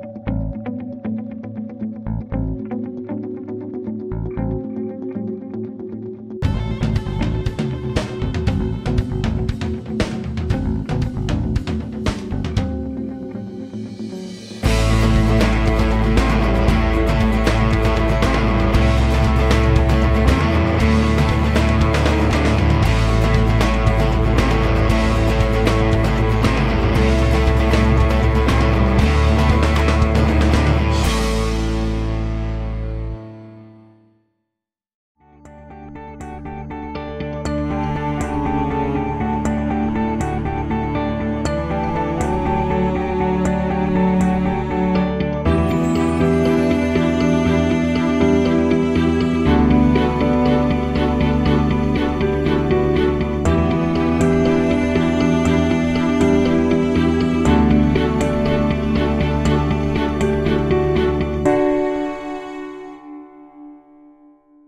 you